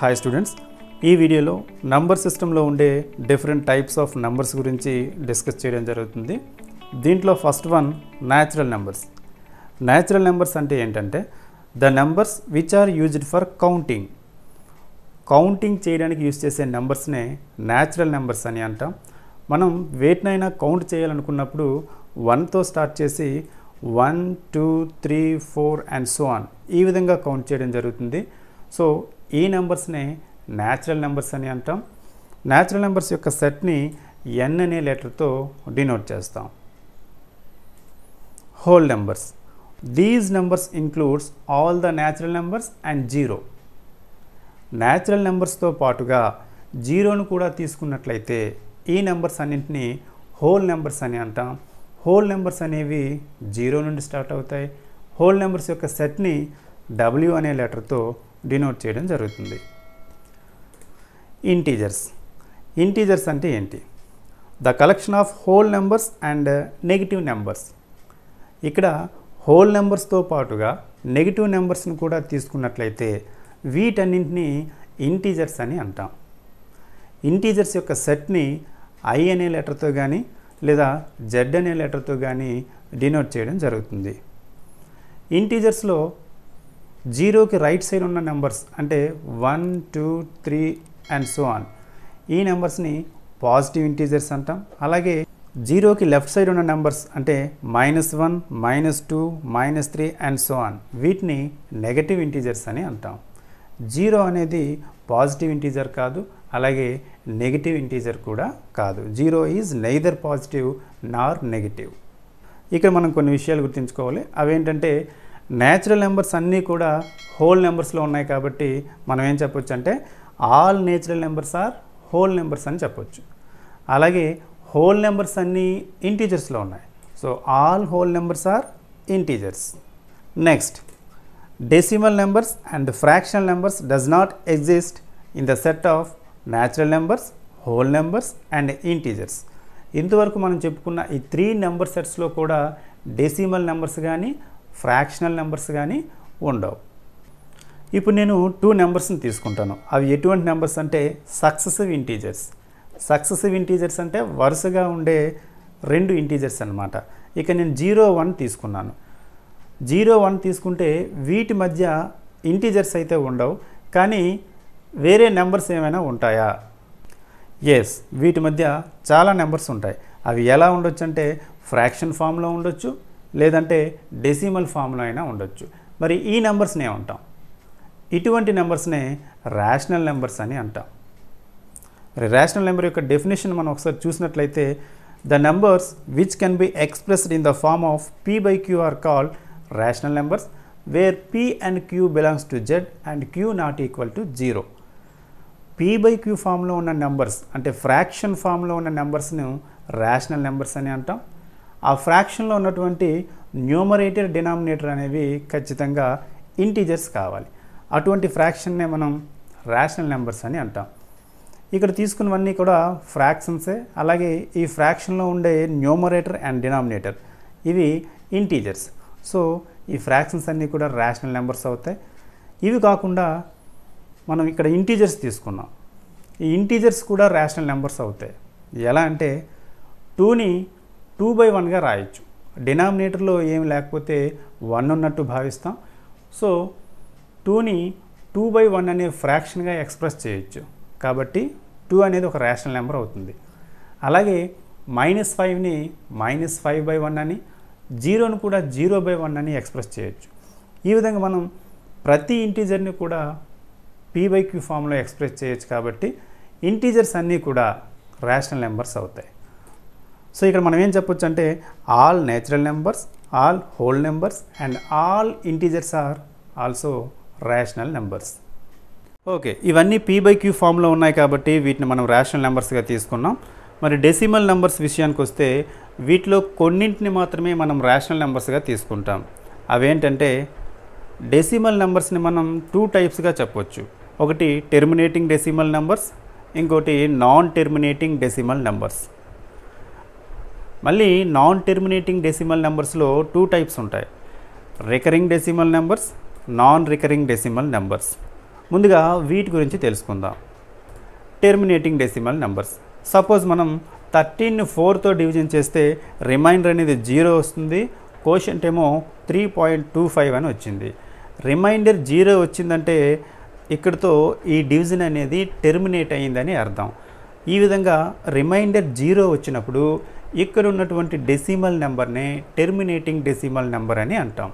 Hi students ఈ వీడియోలో number సిస్టంలో ఉండే డిఫరెంట్ టైప్స్ ఆఫ్ నంబర్స్ గురించి డిస్కస్ చేయడం జరుగుతుంది. దీంట్లో first one natural numbers natural numbers అంటే ఏంటంటే the numbers which are used for counting counting చేయడానికి యూజ్ చేసే నెంబర్స్నే న్యాచురల్ నెంబర్స్ అని అంటాం. మనం వేటినైనా కౌంట్ చేయాలనుకున్నప్పుడు వన్తో స్టార్ట్ చేసి one two three four and so on ఈ విధంగా కౌంట్ చేయడం జరుగుతుంది. సో ఈ నెంబర్స్నే న్యాచురల్ నెంబర్స్ అని అంటాం. న్యాచురల్ నెంబర్స్ యొక్క సెట్ని ఎన్ అనే లెటర్తో డినోట్ చేస్తాం. Whole numbers these numbers includes all the natural numbers and zero natural నెంబర్స్తో పాటుగా జీరోను కూడా తీసుకున్నట్లయితే ఈ నెంబర్స్ అన్నింటినీ హోల్ నెంబర్స్ అని అంటాం. హోల్ నెంబర్స్ అనేవి జీరో నుండి స్టార్ట్ అవుతాయి. హోల్ నెంబర్స్ యొక్క సెట్ని డబ్ల్యూ అనే లెటర్తో డినోట్ చేయడం జరుగుతుంది. ఇంటీజర్స్ ఇంటీజర్స్ అంటే ఏంటి? The collection of whole numbers and negative numbers ఇక్కడ హోల్ నెంబర్స్తో పాటుగా నెగిటివ్ నెంబర్స్ని కూడా తీసుకున్నట్లయితే వీటన్నింటినీ ఇంటీజర్స్ అని అంటాం. ఇంటీజర్స్ యొక్క సెట్ని ఐ అనే లెటర్తో కానీ లేదా జెడ్ అనే లెటర్తో కానీ డినోట్ చేయడం జరుగుతుంది. ఇంటీజర్స్లో జీరోకి రైట్ సైడ్ ఉన్న నెంబర్స్ అంటే one two three and so on. ఈ నెంబర్స్ని పాజిటివ్ ఇంటీజర్స్ అంటాం. అలాగే జీరోకి లెఫ్ట్ సైడ్ ఉన్న నెంబర్స్ అంటే minus one minus two minus three and so on. వీటిని నెగటివ్ ఇంటీజర్స్ అని అంటాం. జీరో అనేది పాజిటివ్ ఇంటీజర్ కాదు అలాగే నెగిటివ్ ఇంటీజర్ కూడా కాదు. Zero is neither positive nor negative ఇక్కడ మనం కొన్ని విషయాలు గుర్తుంచుకోవాలి. అవేంటంటే న్యాచురల్ నెంబర్స్ అన్నీ కూడా హోల్ నెంబర్స్లో ఉన్నాయి కాబట్టి మనం ఏం చెప్పొచ్చు అంటే all natural numbers are whole numbers అని చెప్పొచ్చు. అలాగే హోల్ నెంబర్స్ అన్నీ ఇంటీజర్స్లో ఉన్నాయి. So all whole numbers are integers. Next decimal numbers and fractional numbers does not exist in the set of natural numbers whole numbers and integers. ఇంతవరకు మనం చెప్పుకున్న ఈ త్రీ నెంబర్ సెట్స్లో కూడా డెసిమల్ నెంబర్స్ కానీ ఫ్రాక్షనల్ నెంబర్స్ కానీ ఉండవు. ఇప్పుడు నేను టూ నెంబర్స్ని తీసుకుంటాను. అవి ఎటువంటి నెంబర్స్ అంటే సక్సెసివ్ ఇంటీజర్స్. సక్సెసివ్ ఇంటీజర్స్ అంటే వరుసగా ఉండే రెండు ఇంటీజర్స్ అన్నమాట. ఇక నేను జీరో వన్ తీసుకున్నాను. జీరో వన్ తీసుకుంటే వీటి మధ్య ఇంటీజర్స్ అయితే ఉండవు. కానీ వేరే నెంబర్స్ ఏమైనా ఉంటాయా? ఎస్ వీటి మధ్య చాలా నెంబర్స్ ఉంటాయి. అవి ఎలా ఉండొచ్చు అంటే ఫ్రాక్షన్ ఫామ్లో ఉండొచ్చు లేదంటే డెసిమల్ ఫామ్లో అయినా ఉండొచ్చు. మరి ఈ నెంబర్స్నే ఉంటాం ఇటువంటి నెంబర్స్నే రేషనల్ నెంబర్స్ అని అంటాం. మరి రేషనల్ నెంబర్ యొక్క డెఫినేషన్ మనం ఒకసారి చూసినట్లయితే the numbers which can be expressed in the form of P by Q are call rational numbers where P and Q belongs to Z and Q not equal to zero. P by Q ఫామ్లో ఉన్న numbers అంటే fraction ఫామ్లో ఉన్న నెంబర్స్ను rational numbers అని అంటాం. ఆ ఫ్రాక్షన్లో ఉన్నటువంటి numerator denominator అనేవి ఖచ్చితంగా ఇంటీజర్స్ కావాలి. అటువంటి ఫ్రాక్షన్నే మనం రేషనల్ నెంబర్స్ అని అంటాం. ఇక్కడ తీసుకున్నవన్నీ కూడా ఫ్రాక్షన్సే. అలాగే ఈ ఫ్రాక్షన్లో ఉండే న్యూమరేటర్ అండ్ డినామినేటర్ ఇవి ఇంటీజర్స్. సో ఈ ఫ్రాక్షన్స్ అన్నీ కూడా రేషనల్ నెంబర్స్ అవుతాయి. ఇవి కాకుండా మనం ఇక్కడ ఇంటీజర్స్ తీసుకున్నాం. ఈ ఇంటీజర్స్ కూడా రేషనల్ నెంబర్స్ అవుతాయి. ఎలా అంటే టూని టూ బై వన్గా రాయొచ్చు. డినామినేటర్లో ఏం లేకపోతే వన్ ఉన్నట్టు భావిస్తాం. సో టూని టూ బై వన్ అనే ఫ్రాక్షన్గా ఎక్స్ప్రెస్ చేయొచ్చు. కాబట్టి టూ అనేది ఒక రేషనల్ నెంబర్ అవుతుంది. అలాగే మైనస్ ఫైవ్ని మైనస్ ఫైవ్ బై వన్ అని జీరోను కూడా జీరో బై వన్ అని ఎక్స్ప్రెస్ చేయొచ్చు. ఈ విధంగా మనం ప్రతి ఇంటీజర్ని కూడా పీ బై క్యూ ఫామ్లో ఎక్స్ప్రెస్ చేయొచ్చు కాబట్టి ఇంటీజర్స్ అన్నీ కూడా రేషనల్ నెంబర్స్ అవుతాయి. సో ఇక్కడ మనం ఏం చెప్పొచ్చు అంటే all natural numbers all whole numbers and all integers are also rational numbers okay ఇవన్నీ పీ బై క్యూ ఫామ్లో ఉన్నాయి కాబట్టి వీటిని మనం రేషనల్ నెంబర్స్గా తీసుకున్నాం. మరి డెసిమల్ నెంబర్స్ విషయానికి వస్తే వీటిలో కొన్నింటిని మాత్రమే మనం రేషనల్ నెంబర్స్గా తీసుకుంటాం. అవేంటంటే డెసిమల్ నెంబర్స్ని మనం టూ టైప్స్గా చెప్పొచ్చు. ఒకటి టెర్మినేటింగ్ డెసిమల్ నెంబర్స్ ఇంకోటి నాన్ టెర్మినేటింగ్ డెసిమల్ నెంబర్స్ మళ్ళీ నాన్ టెర్మినేటింగ్ డెసిమల్ నెంబర్స్లో టూ టైప్స్ ఉంటాయి. Recurring decimal numbers non recurring decimal numbers ముందుగా వీటి గురించి తెలుసుకుందాం. టెర్మినేటింగ్ డెసిమల్ నెంబర్స్ సపోజ్ మనం థర్టీన్ ఫోర్తో డివిజన్ చేస్తే రిమైండర్ అనేది జీరో వస్తుంది. కోషంట్ ఏమో త్రీ పాయింట్ టూ ఫైవ్ అని వచ్చింది. రిమైండర్ జీరో వచ్చిందంటే ఇక్కడితో ఈ డివిజన్ అనేది టెర్మినేట్ అయ్యిందని అర్థం. ఈ విధంగా రిమైండర్ జీరో వచ్చినప్పుడు ఇక్కడ ఉన్నటువంటి డెసిమల్ నెంబర్నే టెర్మినేటింగ్ డెసిమల్ నెంబర్ అని అంటాం.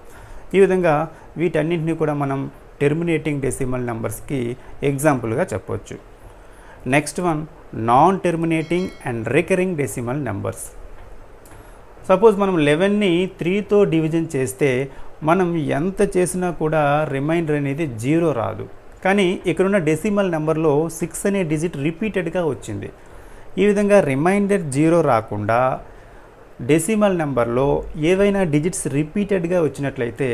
ఈ విధంగా వీటన్నింటినీ కూడా మనం టెర్మినేటింగ్ డెసిమల్ నెంబర్స్కి ఎగ్జాంపుల్గా చెప్పవచ్చు next one non terminating and recurring decimal numbers. Suppose మనం లెవెన్ని త్రీతో డివిజన్ చేస్తే మనం ఎంత చేసినా కూడా రిమైండర్ అనేది జీరో రాదు. కానీ ఇక్కడున్న డెసిమల్ నెంబర్లో సిక్స్ అనే డిజిట్ రిపీటెడ్గా వచ్చింది. ఈ విధంగా రిమైండర్ జీరో రాకుండా డెసిమల్ నెంబర్లో ఏవైనా డిజిట్స్ రిపీటెడ్గా వచ్చినట్లయితే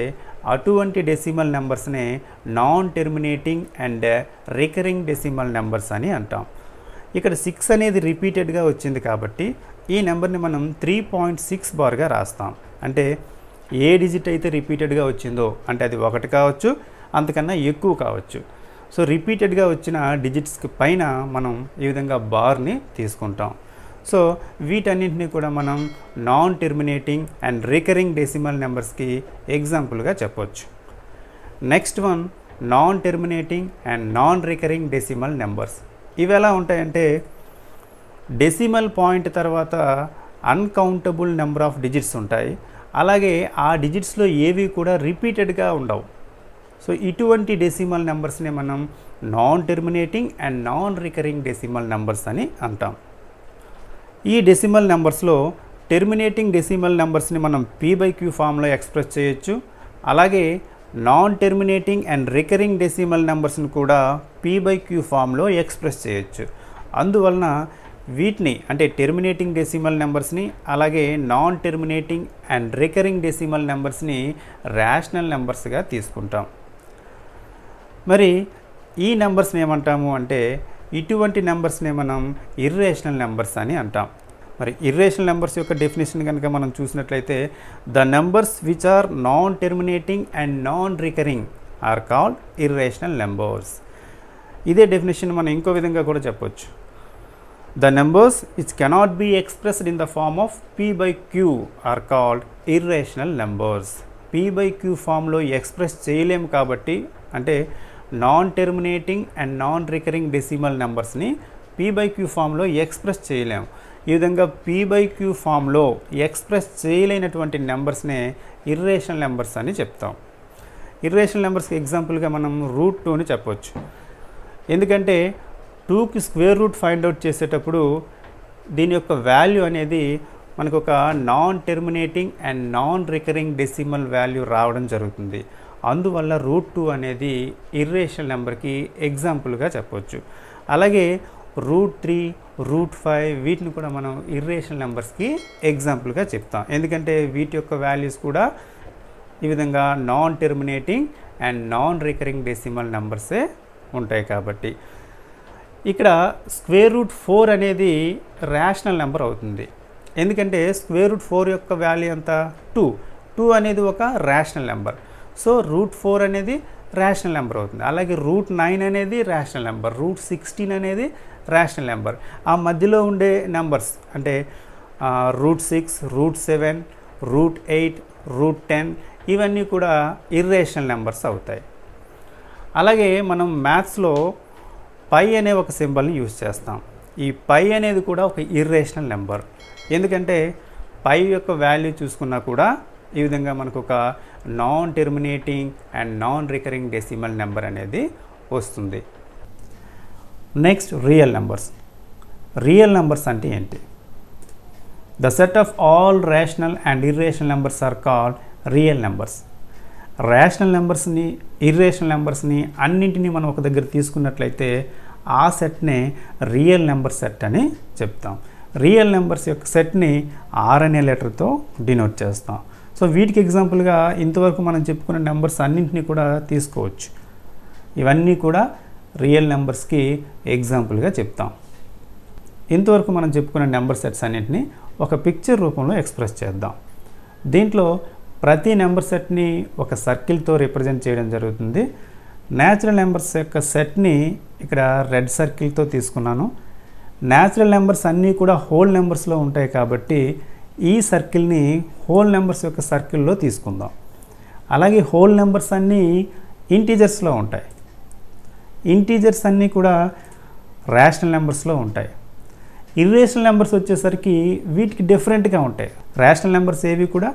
అటువంటి decimal నెంబర్స్నే non terminating and recurring decimal numbers అని అంటాం. ఇక్కడ సిక్స్ అనేది రిపీటెడ్గా వచ్చింది కాబట్టి ఈ నెంబర్ని మనం త్రీ పాయింట్ సిక్స్ బార్గా రాస్తాం. అంటే ఏ డిజిట్ అయితే రిపీటెడ్గా వచ్చిందో అంటే అది ఒకటి కావచ్చు అంతకన్నా ఎక్కువ కావచ్చు. సో రిపీటెడ్గా వచ్చిన డిజిట్స్కి పైన మనం ఈ విధంగా బార్ని తీసుకుంటాం. సో వీటన్నింటినీ కూడా మనం non terminating and recurring decimal నెంబర్స్కి ఎగ్జాంపుల్గా చెప్పొచ్చు. Next one non terminating and non recurring decimal numbers. ఇవి ఎలా ఉంటాయంటే డెసిమల్ పాయింట్ తర్వాత అన్కౌంటబుల్ నెంబర్ ఆఫ్ డిజిట్స్ ఉంటాయి. అలాగే ఆ డిజిట్స్లో ఏవి కూడా రిపీటెడ్గా ఉండవు. సో ఇటువంటి డెసిమల్ నెంబర్స్ని మనం non terminating and non recurring decimal numbers అని అంటాం. ఈ డెసిమల్ నెంబర్స్లో టెర్మినేటింగ్ డెసిమల్ నెంబర్స్ని మనం పీ బై క్యూ ఫామ్లో ఎక్స్ప్రెస్ చేయొచ్చు. అలాగే non terminating and recurring decimal నెంబర్స్ని కూడా పీ బై క్యూ ఫామ్లో ఎక్స్ప్రెస్ చేయొచ్చు. అందువలన వీటిని అంటే టెర్మినేటింగ్ డెసిమల్ నెంబర్స్ని అలాగే non terminating and recurring decimal నెంబర్స్ని rational నెంబర్స్గా తీసుకుంటాం. మరి ఈ నెంబర్స్ని ఏమంటాము అంటే ఇటువంటి నెంబర్స్ని మనం ఇర్రేషనల్ నెంబర్స్ అని అంటాం. మరి ఇర్రేషనల్ నెంబర్స్ యొక్క డెఫినేషన్ కనుక మనం చూసినట్లయితే the numbers which are non terminating and non recurring are called irrational numbers ఇదే డెఫినేషన్ మనం ఇంకో విధంగా కూడా చెప్పొచ్చు. The numbers which cannot be expressed in the form of P by Q are called irrational numbers P by Q ఫామ్లో express చేయలేము కాబట్టి అంటే non terminating and non recurring decimal నెంబర్స్ని P by Q ఫామ్లో ఎక్స్ప్రెస్ చేయలేము ఈ విధంగా P by Q ఫామ్లో express చేయలేనటువంటి నెంబర్స్నే ఇర్రేషనల్ నెంబర్స్ అని చెప్తాం. ఇర్రేషనల్ నెంబర్స్కి ఎగ్జాంపుల్గా మనం రూట్ టూని చెప్పొచ్చు. ఎందుకంటే టూకి స్క్వేర్ రూట్ ఫైండ్ అవుట్ చేసేటప్పుడు దీని యొక్క వాల్యూ అనేది మనకు ఒక non terminating and non recurring decimal value రావడం జరుగుతుంది. అందువల్ల రూట్ టూ అనేది ఇర్రేషనల్ నెంబర్కి ఎగ్జాంపుల్గా చెప్పొచ్చు. అలాగే రూట్ త్రీ రూట్ ఫైవ్ వీటిని కూడా మనం ఇర్రేషనల్ నెంబర్స్కి ఎగ్జాంపుల్గా చెప్తాం. ఎందుకంటే వీటి యొక్క వాల్యూస్ కూడా ఈ విధంగా non terminating and non recurring decimal నెంబర్సే ఉంటాయి కాబట్టి. ఇక్కడ స్క్వేర్ రూట్ ఫోర్ అనేది రేషనల్ నెంబర్ అవుతుంది. ఎందుకంటే స్క్వేర్ రూట్ ఫోర్ యొక్క వాల్యూ ఎంత? టూ టూ అనేది ఒక rational number so root four అనేది రేషనల్ నెంబర్ అవుతుంది. అలాగే రూట్ నైన్ అనేది రేషనల్ నెంబర్ రూట్ సిక్స్టీన్ అనేది రేషనల్ నెంబర్ ఆ మధ్యలో ఉండే నెంబర్స్ అంటే root six root seven root eight root ten ఇవన్నీ కూడా ఇర్రేషనల్ నెంబర్స్ అవుతాయి. అలాగే మనం మ్యాథ్స్లో పై అనే ఒక సింబల్ని యూజ్ చేస్తాం. ఈ పై అనేది కూడా ఒక ఇర్రేషనల్ నెంబర్ ఎందుకంటే పై యొక్క వాల్యూ చూసుకున్నా కూడా ఈ విధంగా మనకు ఒక non terminating and non recurring decimal number అనేది వస్తుంది. Next real numbers real numbers అంటే ఏంటి? The set of all rational and irrational numbers are called real numbers rational నెంబర్స్ని irrational నెంబర్స్ని అన్నింటినీ మనం ఒక దగ్గర తీసుకున్నట్లయితే ఆ సెట్నే రియల్ నెంబర్ సెట్ అని చెప్తాం. రియల్ నెంబర్స్ యొక్క సెట్ని ఆర్ అనే లెటర్తో డినోట్ చేస్తాం. సో వీటికి ఎగ్జాంపుల్గా ఇంతవరకు మనం చెప్పుకున్న నెంబర్స్ అన్నింటినీ కూడా తీసుకోవచ్చు. ఇవన్నీ కూడా రియల్ నెంబర్స్కి ఎగ్జాంపుల్గా చెప్తాం. ఇంతవరకు మనం చెప్పుకున్న నెంబర్ సెట్స్ అన్నింటినీ ఒక పిక్చర్ రూపంలో ఎక్స్ప్రెస్ చేద్దాం. దీంట్లో ప్రతి నెంబర్ సెట్ని ఒక సర్కిల్తో రిప్రజెంట్ చేయడం జరుగుతుంది. న్యాచురల్ నెంబర్స్ యొక్క సెట్ని ఇక్కడ రెడ్ సర్కిల్తో తీసుకున్నాను. న్యాచురల్ నెంబర్స్ అన్నీ కూడా హోల్ నెంబర్స్లో ఉంటాయి కాబట్టి ఈ సర్కిల్ని హోల్ నెంబర్స్ యొక్క సర్కిల్లో తీసుకుందాం. అలాగే హోల్ నెంబర్స్ అన్నీ ఇంటీజర్స్లో ఉంటాయి. ఇంటీజర్స్ అన్నీ కూడా రేషనల్ నెంబర్స్లో ఉంటాయి. ఇర్రేషనల్ నెంబర్స్ వచ్చేసరికి వీటికి డిఫరెంట్గా ఉంటాయి. రేషనల్ నెంబర్స్ ఏవి కూడా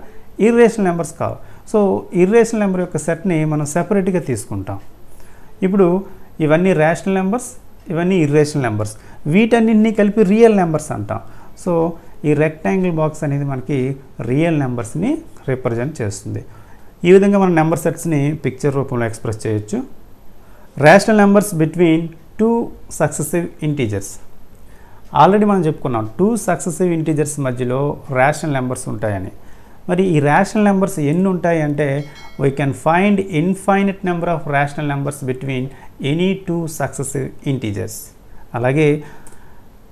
ఇర్రేషనల్ నెంబర్స్ కావు. సో ఇర్రేషనల్ నెంబర్ యొక్క సెట్ని మనం సెపరేట్గా తీసుకుంటాం. ఇప్పుడు ఇవన్నీ రేషనల్ నెంబర్స్ ఇవన్నీ ఇర్రేషనల్ నెంబర్స్. వీటన్నింటినీ కలిపి రియల్ నెంబర్స్ అంటాం. సో ఈ రెక్టాంగిల్ బాక్స్ అనేది మనకి రియల్ నెంబర్స్ని రిప్రజెంట్ చేస్తుంది. ఈ విధంగా మనం నెంబర్ సెట్స్ని పిక్చర్ రూపంలో ఎక్స్ప్రెస్ చేయొచ్చు. Rational numbers between two successive integers already మనం చెప్పుకున్నాం టూ సక్సెసివ్ ఇంటీజర్స్ మధ్యలో రేషనల్ నెంబర్స్ ఉంటాయని. మరి ఈ రేషనల్ నెంబర్స్ ఎన్ని ఉంటాయి అంటే we can find infinite number of rational numbers between any two successive integers అలాగే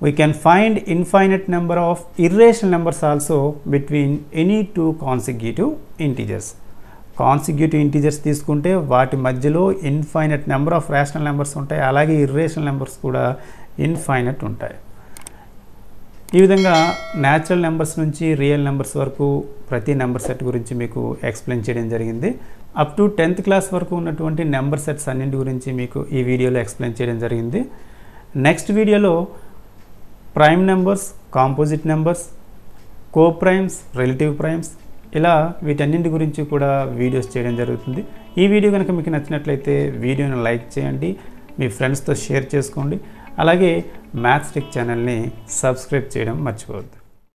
we can find infinite number of irrational numbers also between any two consecutive integers consecutive integers తీసుకుంటే వాటి మధ్యలో infinite number of rational numbers ఉంటాయి. అలాగే irrational numbers కూడా infinite ఉంటాయి. ఈ విధంగా న్యాచురల్ నెంబర్స్ నుంచి రియల్ నెంబర్స్ వరకు ప్రతి నెంబర్ సెట్ గురించి మీకు ఎక్స్ప్లెయిన్ చేయడం జరిగింది. అప్ టు టెన్త్ క్లాస్ వరకు ఉన్నటువంటి నెంబర్ సెట్స్ అన్నింటి గురించి మీకు ఈ వీడియోలో ఎక్స్ప్లెయిన్ చేయడం జరిగింది. నెక్స్ట్ వీడియోలో prime numbers composite numbers co primes relative primes ఇలా వీటన్నింటి గురించి కూడా వీడియోస్ చేయడం జరుగుతుంది. ఈ వీడియో కనుక మీకు నచ్చినట్లయితే వీడియోని లైక్ చేయండి మీ ఫ్రెండ్స్తో షేర్ చేసుకోండి. అలాగే మ్యాథ్స్టిక్ ఛానల్ని సబ్స్క్రైబ్ చేయడం మర్చిపోవద్దు.